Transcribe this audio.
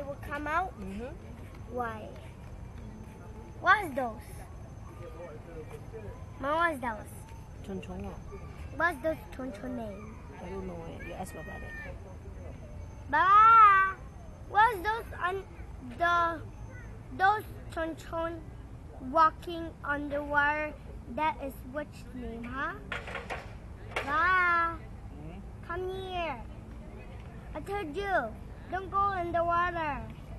they will come out? Mm-hmm. Why? What's those? Mom, what's those? Chonchongo. What's those chonchon name? I don't know. eh. You ask about it. Baba, what's those on the those chonchon walking on the water? That is which name, huh? Ba, come here. I told you, don't go in the water.